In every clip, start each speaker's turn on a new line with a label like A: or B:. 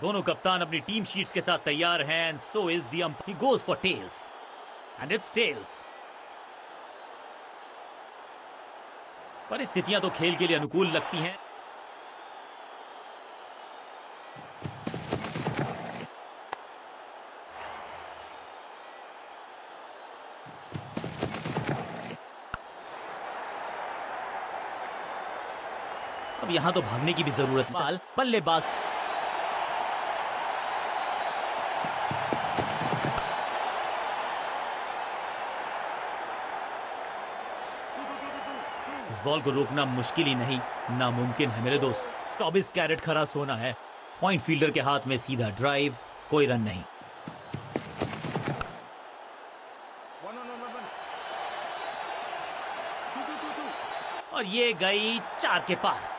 A: दोनों कप्तान अपनी टीम शीट्स के साथ तैयार हैं and so is the ump he goes for tails and it's tails परिस्थितियाँ तो खेल के लिए अनुकूल लगती हैं। अब यहाँ तो भागने की भी ज़रूरत माल बल्लेबाज इस बॉल को रोकना मुश्किल ही नहीं। नामुमकिन है मेरे दोस्त। 24 कैरेट खरा सोना है। पॉइंट फील्डर के हाथ में सीधा ड्राइव, कोई रन नहीं. और ये गई चार के पार।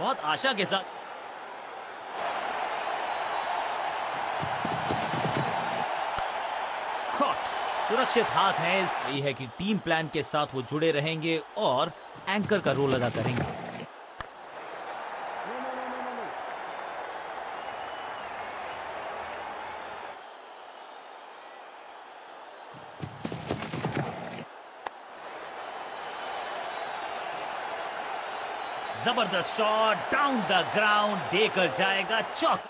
A: बहुत आशा के साथ. सुरक्षित हाथ है यही है कि टीम प्लान के साथ वो जुड़े रहेंगे और एंकर का रोल अदा करेंगे ज़बरदस्त शॉट डाउन द ग्राउंड देकर जाएगा चौक।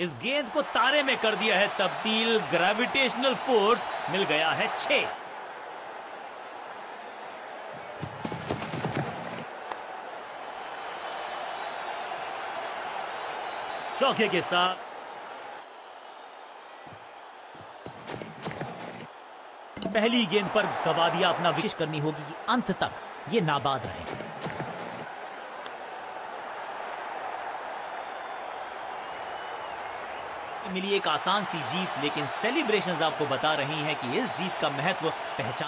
A: इस गेंद को तारे में कर दिया है तब्दील ग्रेविटेशनल फोर्स मिल गया है छह। चौके के साथ पहली गेंद पर गवा दिया अपना विशेष करनी होगी कि अंत तक ये नाबाद रहे। मिली एक आसान सी जीत, लेकिन सेलिब्रेशंस आपको बता रही हैं कि इस जीत का महत्व पहचान